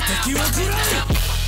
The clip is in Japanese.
敵をじらい